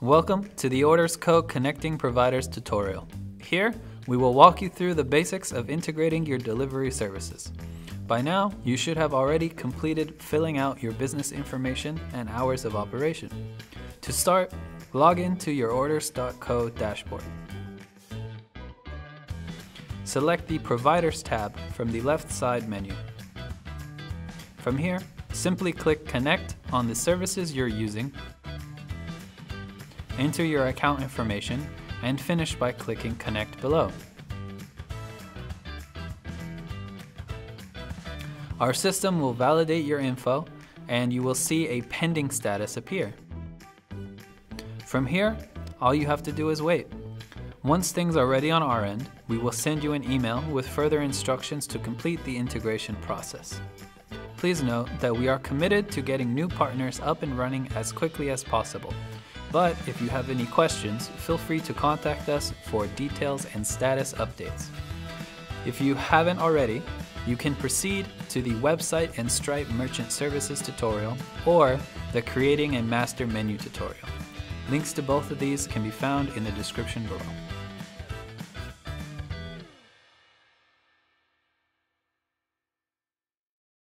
Welcome to the Orders Co Connecting Providers tutorial. Here, we will walk you through the basics of integrating your delivery services. By now, you should have already completed filling out your business information and hours of operation. To start, log in to your Orders.co dashboard. Select the Providers tab from the left side menu. From here, simply click Connect on the services you're using enter your account information, and finish by clicking Connect below. Our system will validate your info and you will see a pending status appear. From here, all you have to do is wait. Once things are ready on our end, we will send you an email with further instructions to complete the integration process. Please note that we are committed to getting new partners up and running as quickly as possible. But if you have any questions, feel free to contact us for details and status updates. If you haven't already, you can proceed to the website and Stripe Merchant Services tutorial or the Creating a Master Menu tutorial. Links to both of these can be found in the description below.